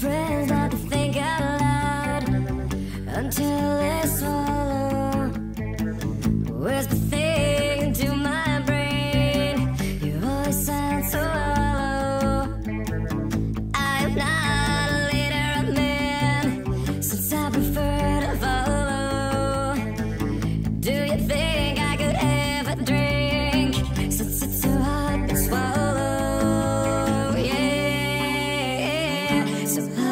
Friends not to think out loud. Until it's all so